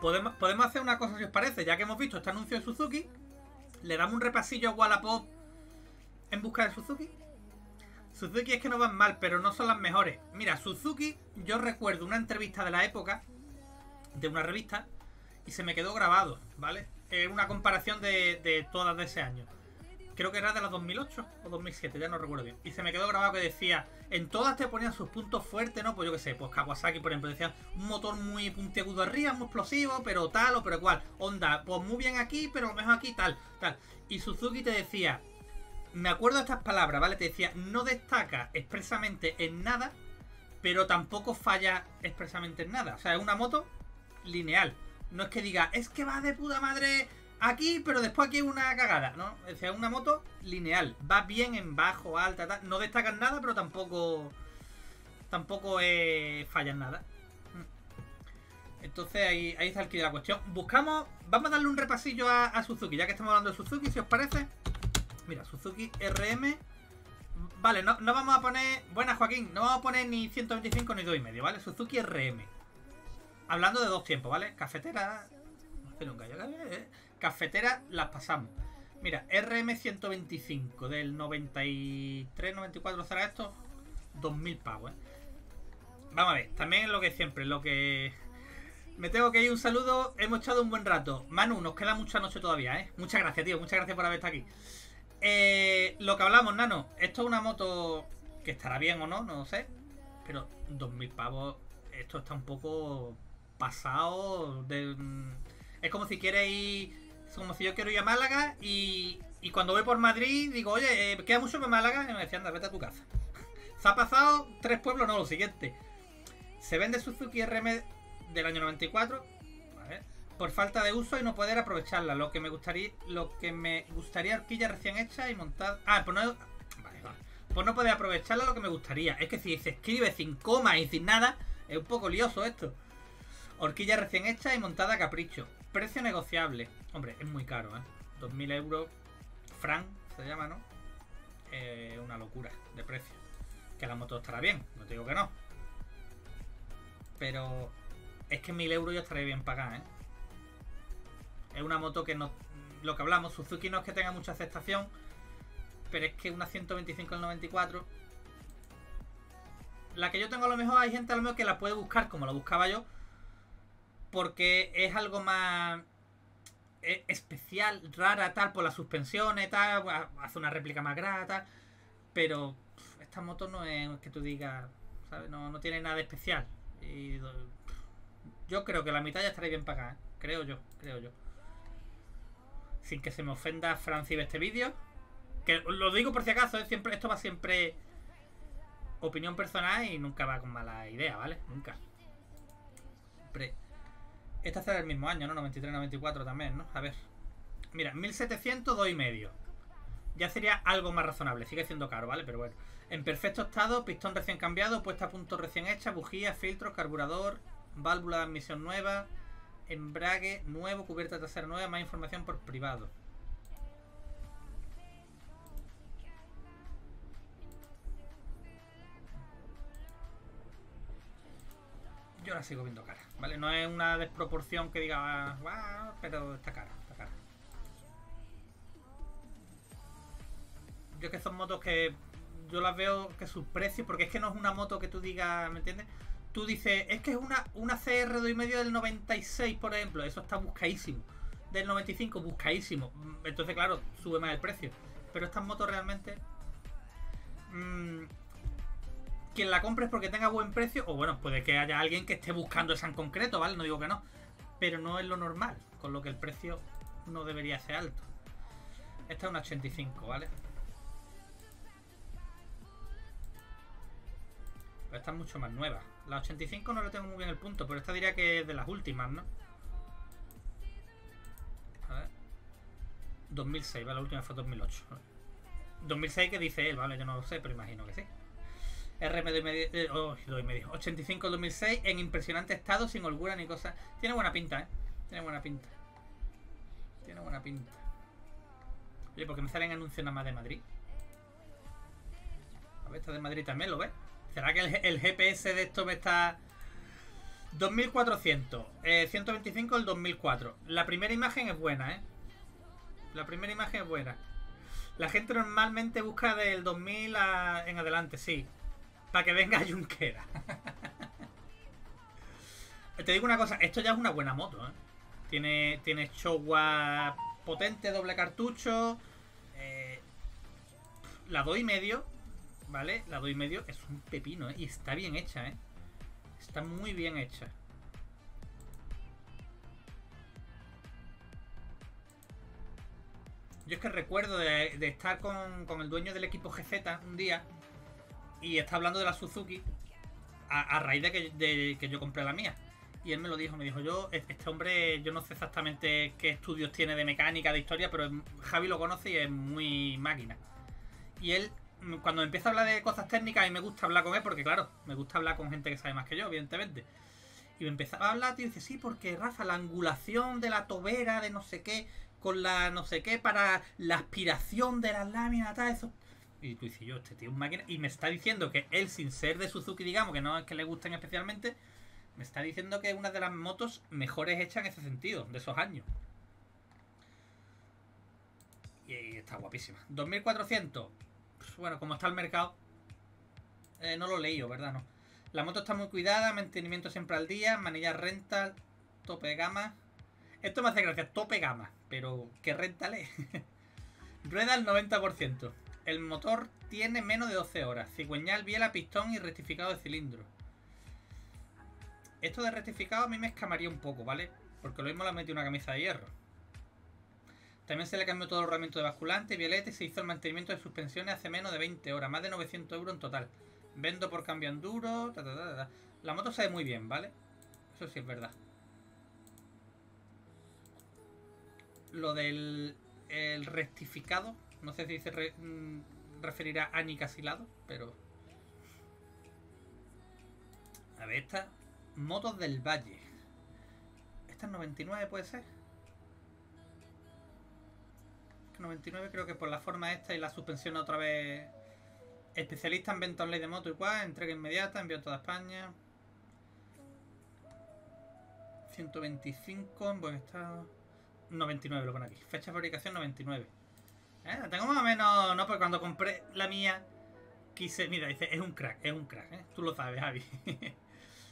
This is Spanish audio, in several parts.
Podemos, podemos hacer una cosa si os parece, ya que hemos visto este anuncio de Suzuki, le damos un repasillo a Wallapop en busca de Suzuki. Suzuki es que no van mal, pero no son las mejores. Mira, Suzuki, yo recuerdo una entrevista de la época, de una revista, y se me quedó grabado, ¿vale? Es una comparación de todas de ese año creo que era de la 2008 o 2007, ya no recuerdo bien. Y se me quedó grabado que decía, en todas te ponían sus puntos fuertes, ¿no? Pues yo qué sé, pues Kawasaki, por ejemplo, decía un motor muy puntiagudo arriba, muy explosivo, pero tal o pero cual. Onda, pues muy bien aquí, pero mejor aquí, tal, tal. Y Suzuki te decía, me acuerdo de estas palabras, ¿vale? Te decía, no destaca expresamente en nada, pero tampoco falla expresamente en nada. O sea, es una moto lineal. No es que diga, es que va de puta madre aquí, pero después aquí hay una cagada, ¿no? O sea, una moto lineal. Va bien en bajo, alta, tal. No destacan nada, pero tampoco. Tampoco eh, fallan nada. Mm. Entonces ahí, ahí está el de la cuestión. Buscamos. Vamos a darle un repasillo a, Suzuki, ya que estamos hablando de Suzuki, si os parece. Mira, Suzuki RM. Vale, no, no vamos a poner. Buena Joaquín, no vamos a poner ni 125 ni 2,5, ¿vale? Suzuki RM. Hablando de dos tiempos, ¿vale? Cafetera. No un gallo, ¿eh? Cafetera las pasamos. Mira, RM125 del 93, 94 será esto. 2000 pavos, ¿eh? Vamos a ver, también lo que siempre, lo que... Me tengo que ir un saludo, hemos echado un buen rato. Manu, nos queda mucha noche todavía, ¿eh? Muchas gracias, tío, muchas gracias por haber estado aquí. Eh, lo que hablamos, Nano, esto es una moto que estará bien o no, no lo sé. Pero 2000 pavos, esto está un poco pasado de... Es como si quieres ir como si yo quiero ir a Málaga y, y cuando voy por Madrid digo, oye, eh, queda mucho para Málaga. Y me decían, anda, vete a tu casa. Se ha pasado tres pueblos, no, lo siguiente. Se vende Suzuki RM del año 94 por falta de uso y no poder aprovecharla. Lo que me gustaría, lo que me gustaría horquilla recién hecha y montada. Ah, pues no. Vale, vale. Pues no poder aprovecharla lo que me gustaría. Es que si se escribe sin coma y sin nada, es un poco lioso esto. Horquilla recién hecha y montada a capricho. Precio negociable. Hombre, es muy caro, ¿eh? 2.000 euros. Frank se llama, ¿no? Eh, una locura de precio. Que la moto estará bien, no te digo que no. Pero es que 1.000 euros ya estaría bien pagada, ¿eh? Es una moto que no. Lo que hablamos, Suzuki no es que tenga mucha aceptación. Pero es que una 125 al 94. La que yo tengo a lo mejor hay gente a lo mejor que la puede buscar como la buscaba yo porque es algo más eh, especial, rara, tal, por las suspensiones, tal, hace una réplica más grata, pero esta moto no es que tú digas, ¿sabes? No, tiene nada especial. Y, yo creo que la mitad ya estaría bien pagada, ¿eh? creo yo, creo yo. Sin que se me ofenda Franci este vídeo. Que lo digo por si acaso, ¿eh? siempre, esto va siempre opinión personal y nunca va con mala idea, ¿vale? Nunca. Siempre esta será del mismo año, ¿no? 93-94 también, ¿no? A ver. Mira, 1700, 2,5. y medio. Ya sería algo más razonable. Sigue siendo caro, ¿vale? Pero bueno. En perfecto estado, pistón recién cambiado, puesta a punto recién hecha, bujía, filtros, carburador, válvula de admisión nueva, embrague nuevo, cubierta trasera nueva, más información por privado. Yo la sigo viendo cara, ¿vale? No es una desproporción que diga, pero está cara, está cara. Yo que son motos que yo las veo que sus precios, porque es que no es una moto que tú digas, ¿me entiendes? Tú dices, es que es una, una CR y medio del 96, por ejemplo, eso está buscadísimo. Del 95, buscadísimo. Entonces, claro, sube más el precio. Pero estas motos realmente... Mmm, quien la compre es porque tenga buen precio, o bueno, puede que haya alguien que esté buscando esa en concreto, ¿vale? No digo que no, pero no es lo normal, con lo que el precio no debería ser alto. Esta es una 85, ¿vale? Pero esta es mucho más nueva. La 85 no le tengo muy bien el punto, pero esta diría que es de las últimas, ¿no? A ver. 2006, ¿vale? La última fue 2008. 2006 que dice él, ¿vale? Yo no lo sé, pero imagino que sí. RM oh, 85 2006 en impresionante estado, sin holgura ni cosa. Tiene buena pinta, ¿eh? Tiene buena pinta. Tiene buena pinta. Oye, porque me salen anuncios nada más de Madrid. A ver, esta de Madrid también lo ves. ¿Será que el, GPS de esto me está... 2400, 125 el 2004. La primera imagen es buena, ¿eh? La primera imagen es buena. La gente normalmente busca del 2000 en adelante, sí. Para que venga Junquera. Te digo una cosa, esto ya es una buena moto, ¿eh? Tiene, tiene Showa potente, doble cartucho. Eh, la doy medio, ¿vale? La doy medio es un pepino, ¿eh? Y está bien hecha, ¿eh? Está muy bien hecha. Yo es que recuerdo de, estar con, el dueño del equipo GZ un día y está hablando de la Suzuki a, raíz de que, yo compré la mía. Y él me lo dijo, me dijo, yo, este hombre, yo no sé exactamente qué estudios tiene de mecánica, de historia, pero Javi lo conoce y es muy máquina. Y él, cuando empieza a hablar de cosas técnicas, a me gusta hablar con él, porque claro, me gusta hablar con gente que sabe más que yo, evidentemente. Y me empezaba a hablar, y dice, sí, porque Rafa, la angulación de la tobera, de no sé qué, con la no sé qué para la aspiración de las láminas, tal, eso. Y tú dices, yo, este tío es máquina. Y me está diciendo que él, sin ser de Suzuki, digamos, que no es que le gusten especialmente, me está diciendo que es una de las motos mejores hechas en ese sentido, de esos años. Y está guapísima. 2400. Pues bueno, como está el mercado. Eh, no lo he leído, ¿verdad? No. La moto está muy cuidada, mantenimiento siempre al día, manillas rental, tope de gama. Esto me hace gracia, tope gama. Pero, ¿qué rentale? Rueda al 90%. El motor tiene menos de 12 horas. Cigüeñal, biela, pistón y rectificado de cilindro. Esto de rectificado a mí me escamaría un poco, ¿vale? Porque lo mismo le metido una camisa de hierro. También se le cambió todo el rodamiento de basculante, violete y se hizo el mantenimiento de suspensiones hace menos de 20 horas. Más de 900 euros en total. Vendo por cambio enduro. La moto se ve muy bien, ¿vale? Eso sí es verdad. lo del el rectificado, no sé si se mm, referirá a nicasilado, pero... A ver, esta... Motos del Valle. ¿Esta es 99 puede ser? 99 creo que por la forma esta y la suspensión otra vez... Especialista en venta online de moto igual, entrega inmediata, envío a toda España. 125 en buen estado. 99 lo pone aquí. Fecha de fabricación 99. ¿Eh? Tengo más o menos. No, porque cuando compré la mía. Quise. Mira, dice, es un crack, es un crack, ¿eh? Tú lo sabes, Javi.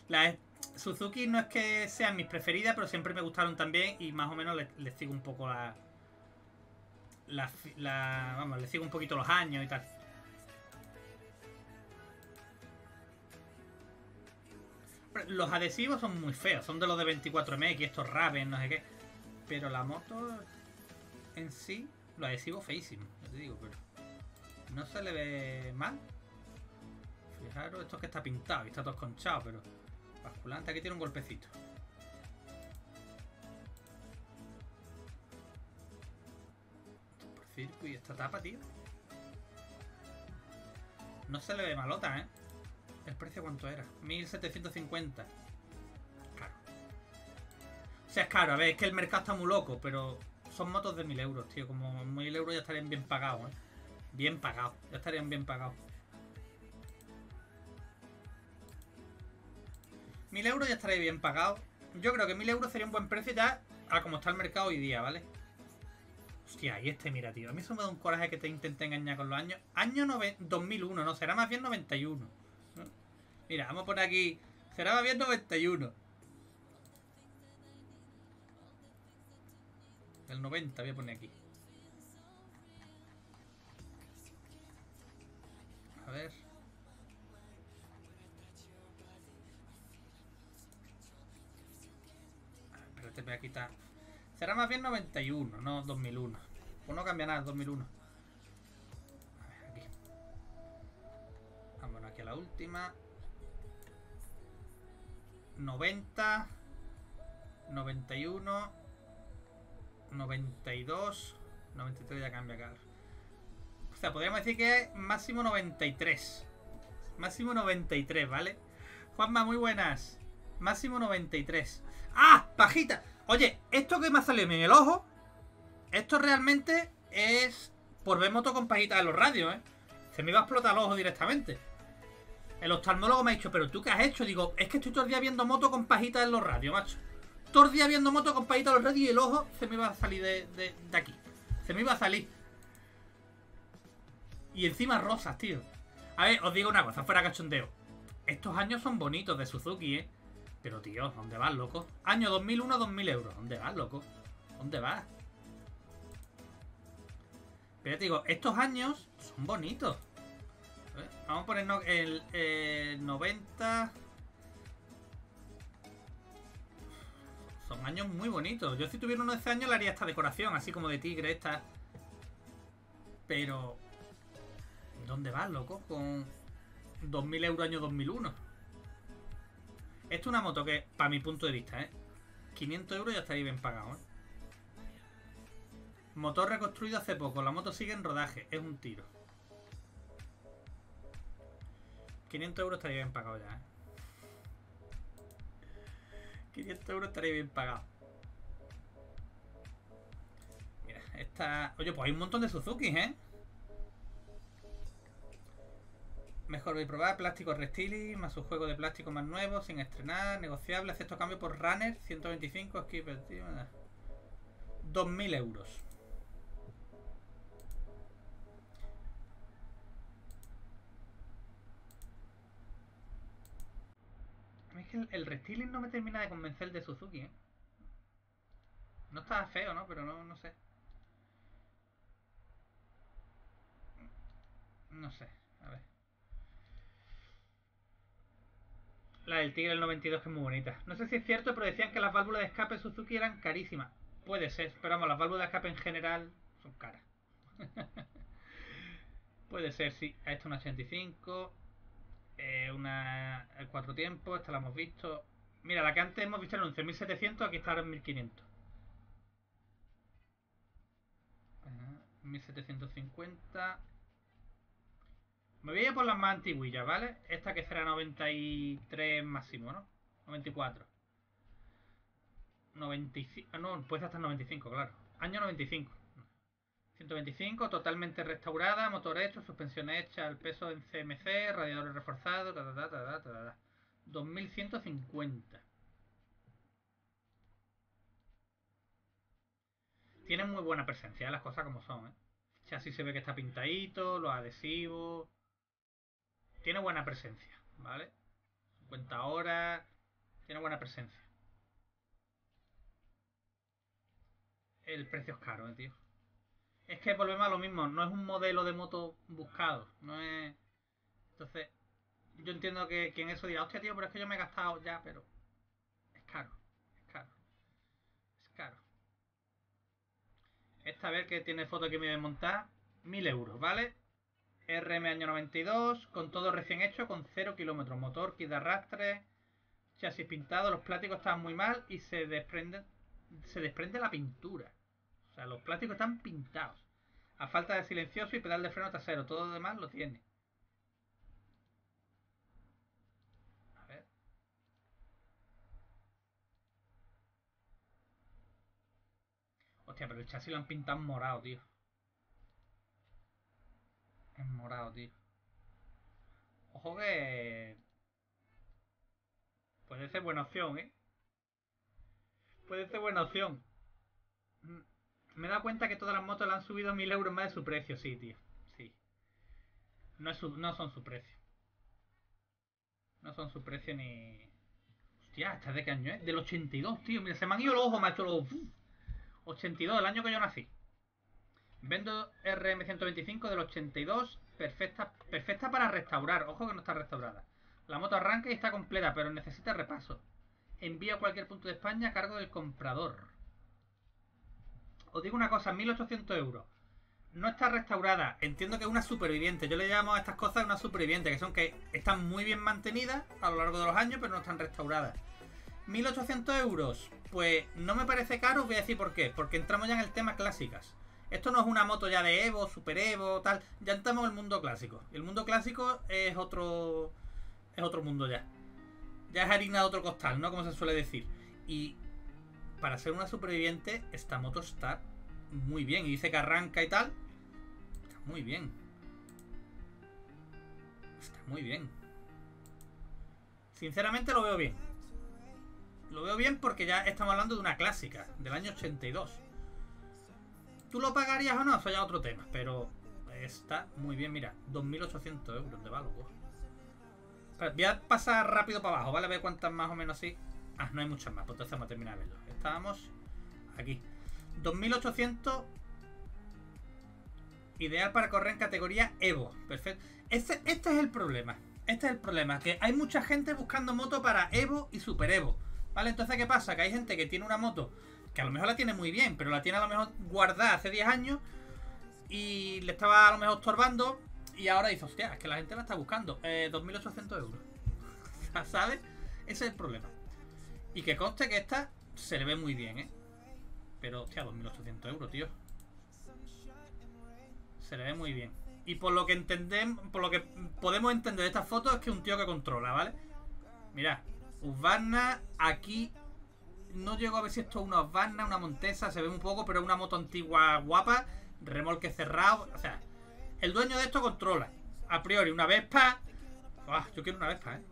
la Suzuki no es que sean mis preferidas, pero siempre me gustaron también. Y más o menos les, sigo un poco la, la. Vamos, les sigo un poquito los años y tal. Los adhesivos son muy feos, son de los de 24MX, estos Raven, no sé qué. Pero la moto en sí, lo adhesivo feísimo, ya te digo, pero no se le ve mal. Fijaros, esto es que está pintado y está todo esconchado, pero basculante aquí tiene un golpecito. Por circo y esta tapa, tío. No se le ve malota, ¿eh? ¿El precio cuánto era? 1750. O sea, es caro, a ver, es que el mercado está muy loco, pero son motos de 1000 euros, tío. Como 1000 euros ya estarían bien pagados, ¿eh? Bien pagados, ya estarían bien pagados. 1000 euros ya estaría bien pagado. Yo creo que 1000 euros sería un buen precio ya a como está el mercado hoy día, ¿vale? Hostia, y este, mira, tío. A mí eso me da un coraje que te intente engañar con los años. Año 2001, no, será más bien 91. Mira, vamos a poner aquí. Será más bien 91. El 90 voy a poner aquí. A ver. Espérate, voy a quitar. Será más bien 91, no 2001. Pues no cambia nada, 2001. A ver, aquí. Vámonos aquí a la última. 90. 91. 92. 93 ya cambia, claro. O sea, podríamos decir que es máximo 93. Máximo 93, ¿vale? Juanma, muy buenas. Máximo 93. ¡Ah! ¡Pajita! Oye, esto que me ha salido en el ojo. Esto realmente es por ver moto con pajita de los radios, ¿eh? Se me iba a explotar el ojo directamente. El oftalmólogo me ha dicho, ¿pero tú qué has hecho? Digo, es que estoy todo el día viendo moto con pajitas en los radios, macho. Todo el día viendo moto con en los radios y el ojo se me iba a salir de, de, aquí. Se me iba a salir. Y encima rosas, tío. A ver, os digo una cosa, fuera cachondeo. Estos años son bonitos de Suzuki, ¿eh? Pero, tío, ¿dónde vas, loco? Año 2001, 2000 euros. ¿Dónde vas, loco? ¿Dónde vas? Pero te digo, estos años son bonitos. ¿Eh? Vamos a ponernos el, el 90... Son años muy bonitos. Yo si tuviera uno de ese año le haría esta decoración, así como de tigre, esta. Pero... ¿Dónde vas, loco? Con 2.000 euros año 2001. Esto es una moto que, para mi punto de vista, ¿eh? 500 euros ya estaría bien pagado, ¿eh? Motor reconstruido hace poco. La moto sigue en rodaje. Es un tiro. 500 euros estaría bien pagado ya, ¿eh? 500 euros estaría bien pagado. Mira, esta... Oye, pues hay un montón de Suzuki, ¿eh? Mejor voy a probar plástico restyling, más un juego de plástico más nuevo, sin estrenar, negociable, acepto cambio por Runner, 125, skipper, 2.000 euros. Que el, el restyling no me termina de convencer de Suzuki, ¿eh? No está feo, ¿no? Pero no, no sé. No sé, a ver. La del Tigre del 92 que es muy bonita. No sé si es cierto, pero decían que las válvulas de escape Suzuki eran carísimas. Puede ser, pero vamos, las válvulas de escape en general son caras. Puede ser, sí. Esta una 85. Eh, una el cuatro tiempos, esta la hemos visto. Mira, la que antes hemos visto en 11.700, aquí está ahora en 1500. 1750. Me voy a ir por las más antiguillas, ¿vale? Esta que será 93 máximo, ¿no? 94. 95. Ah, no, pues hasta 95, claro. Año 95. 125, totalmente restaurada, motor hecho, suspensión hecha, el peso en CMC, radiadores reforzados, ta, ta, ta, ta, ta, ta. 2150. Tiene muy buena presencia, las cosas como son, ¿eh? Chasis se ve que está pintadito, los adhesivos. Tiene buena presencia, ¿vale? 50 horas. Tiene buena presencia. El precio es caro, eh, tío. Es que volvemos a lo mismo. No es un modelo de moto buscado. No es. Entonces, yo entiendo que quien eso dirá, hostia, tío, pero es que yo me he gastado ya, pero. Es caro. Es caro. Es caro. Esta, a ver que tiene foto que me voy a montar. 1000 euros, ¿vale? RM año 92, con todo recién hecho, con 0 kilómetros. Motor, kit de arrastre, chasis pintado, los plásticos están muy mal y se desprende, se desprende la pintura. Los plásticos están pintados. A falta de silencioso y pedal de freno trasero, todo lo demás lo tiene. A ver. Hostia, pero el chasis lo han pintado en morado, tío. Es morado, tío. Ojo que... Puede ser buena opción, ¿eh? Puede ser buena opción. Mm, Me he dado cuenta que todas las motos le han subido mil euros más de su precio, sí, tío. Sí. No, es su- no son su precio. No son su precio ni... Hostia, ¿esta de qué año es? Del 82, tío. Mira, se me han ido los ojos, macho. Los... 82, el año que yo nací. Vendo RM125 del 82, perfecta, perfecta para restaurar. Ojo que no está restaurada. La moto arranca y está completa, pero necesita repaso. Envío a cualquier punto de España a cargo del comprador. Os digo una cosa, 1800 euros. No está restaurada. Entiendo que es una superviviente. Yo le llamo a estas cosas una superviviente, que son que están muy bien mantenidas a lo largo de los años, pero no están restauradas. 1800 euros. Pues no me parece caro, os voy a decir por qué. Porque entramos ya en el tema clásicas. Esto no es una moto ya de Evo, Super Evo, tal. Ya entramos en el mundo clásico. El mundo clásico es otro. Es otro mundo ya. Ya es harina de otro costal, ¿no? Como se suele decir. Y para ser una superviviente, esta moto está muy bien. Y dice que arranca y tal. Está muy bien. Está muy bien. Sinceramente lo veo bien. Lo veo bien porque ya estamos hablando de una clásica, del año 82. ¿Tú lo pagarías o no? Eso ya otro tema, pero está muy bien. Mira, 2.800 euros de valor. Voy a pasar rápido para abajo, ¿vale? A ver cuántas más o menos así. Ah, no hay muchas más, pues entonces vamos a terminar de verlo. Estábamos aquí. 2800. Ideal para correr en categoría Evo. Perfecto. Este, este es el problema. Este es el problema. Que hay mucha gente buscando moto para Evo y Super Evo. ¿Vale? Entonces, ¿qué pasa? Que hay gente que tiene una moto que a lo mejor la tiene muy bien, pero la tiene a lo mejor guardada hace 10 años y le estaba a lo mejor estorbando y ahora dice, hostia, es que la gente la está buscando. Eh, 2.800 euros. ¿Sabes? Ese es el problema. Y que conste que esta se le ve muy bien, ¿eh? Pero, hostia, 2.800 euros, tío. Se le ve muy bien. Y por lo que entendemos, por lo que podemos entender de esta foto es que es un tío que controla, ¿vale? Mira, Usbarna aquí no llego a ver si esto es una Usbarna, una Montesa, se ve un poco, pero es una moto antigua guapa, remolque cerrado, o sea, el dueño de esto controla. A priori, una Vespa. yo quiero una Vespa, ¿eh?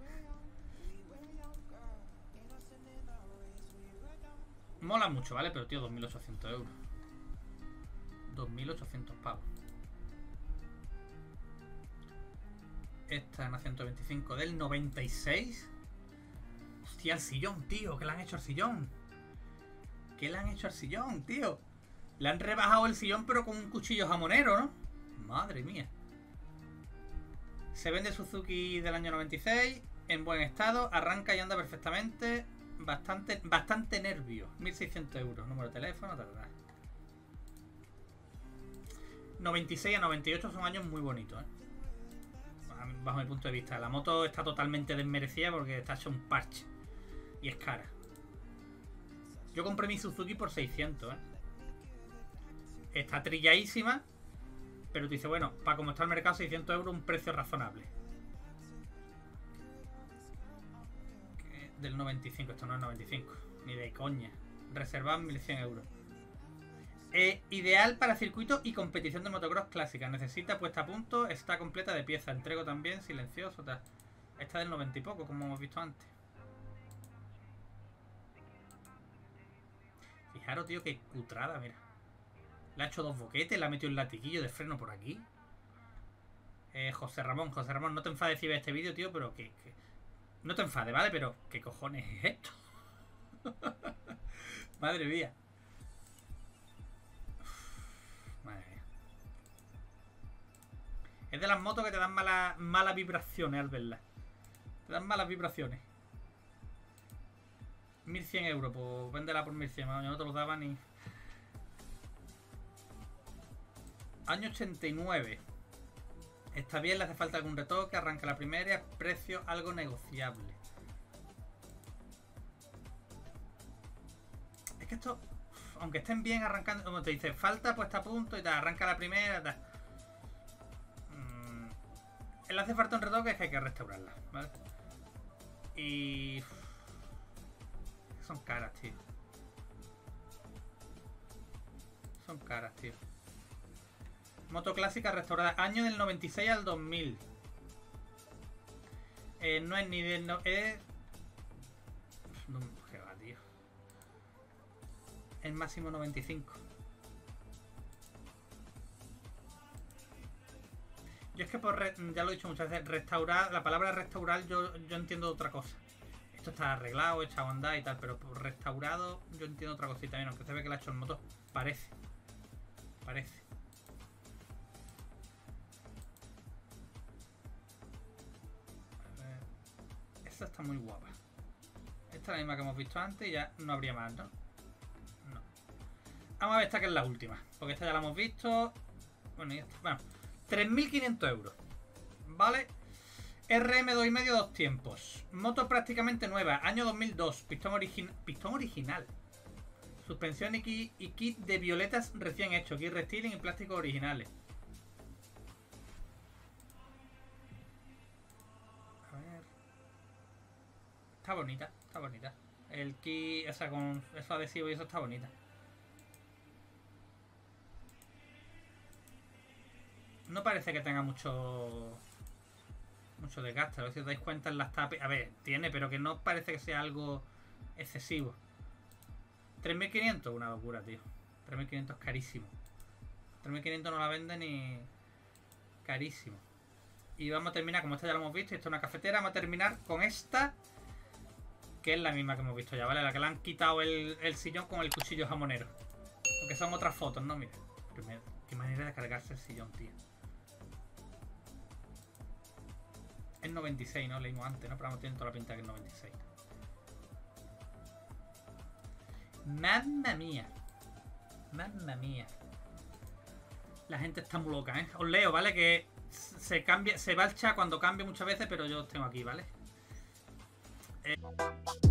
Mola mucho, ¿vale? Pero, tío, 2.800 euros. 2.800 pavos. Esta en la 125 del 96. Hostia, el sillón, tío. ¿Qué le han hecho al sillón? ¿Qué le han hecho al sillón, tío? Le han rebajado el sillón, pero con un cuchillo jamonero, ¿no? Madre mía. Se vende Suzuki del año 96. En buen estado. Arranca y anda perfectamente. Bastante, bastante nervio. 1600 euros. Número de teléfono, tal, 96 a 98 son años muy bonitos, ¿eh? Bajo mi punto de vista. La moto está totalmente desmerecida porque está hecho un parche. Y es cara. Yo compré mi Suzuki por 600, ¿eh? Está trilladísima. Pero tú dices, bueno, para como está el mercado, 600 euros, un precio razonable. Del 95, esto no es 95, ni de coña. Reservado 1100 euros. Eh, ideal para circuito y competición de motocross clásica. Necesita puesta a punto, está completa de pieza. Entrego también, silencioso, tal. Esta del 90 y poco, como hemos visto antes. Fijaros, tío, qué cutrada, mira. Le ha hecho dos boquetes, le ha metido un latiguillo de freno por aquí. Eh, José Ramón, José Ramón, no te enfades si ves este vídeo, tío, pero que, No te enfades, ¿vale? Pero, ¿qué cojones es esto? Madre mía. madre mía. Es de las motos que te dan malas, malas vibraciones al verlas. Te dan malas vibraciones. 1100 euros, pues véndela por 1100, no te lo daban ni... Año 89. Está bien, le hace falta algún retoque, arranca la primera, precio algo negociable. Es que esto, aunque estén bien arrancando, como te dice, falta puesta a punto y te arranca la primera, tal. Mm, le hace falta un retoque es que hay que restaurarla, ¿vale? Y... Son caras, tío. Son caras, tío. Moto clásica restaurada. Año del 96 al 2000. Eh, no es ni del... No, es... No, ¿Qué va, tío? Es máximo 95. Yo es que por... ya lo he dicho muchas veces, restaurar... La palabra restaurar yo, yo entiendo otra cosa. Esto está arreglado, echado a andar y tal, pero por restaurado yo entiendo otra cosita. Bien, aunque se ve que la ha hecho el motor. Parece. Parece. Esta está muy guapa. Esta es la misma que hemos visto antes y ya no habría más, ¿no? No. Vamos a ver esta que es la última. Porque esta ya la hemos visto. Bueno, y esta. Bueno, 3.500 euros. ¿Vale? RM 2,5 dos tiempos. Moto prácticamente nueva. Año 2002. Pistón, Pistón original. Suspensión y kit, de violetas recién hecho. Kit restyling y plásticos originales. Está bonita. El key, o sea, con eso adhesivo y eso está bonita. No parece que tenga mucho... Mucho desgaste. A ver si os dais cuenta en las tapas. A ver, tiene, pero que no parece que sea algo excesivo. 3.500, una locura, tío. 3.500 es carísimo. 3.500 no la venden ni... Carísimo. Y vamos a terminar, como esta ya lo hemos visto, esto es una cafetera, vamos a terminar con esta, que es la misma que hemos visto ya, ¿vale? La que le han quitado el, el sillón con el cuchillo jamonero. Aunque son otras fotos, ¿no? Mira. Qué manera de cargarse el sillón, tío. Es 96, ¿no? Leímos antes, ¿no? Pero vamos, tiene toda la pinta que es 96. Mamma mía. Mamma mía. La gente está muy loca, ¿eh? Os leo, ¿vale? Que se cambia, se va el chat cuando cambia muchas veces, pero yo os tengo aquí, ¿vale? Eh...